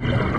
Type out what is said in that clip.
you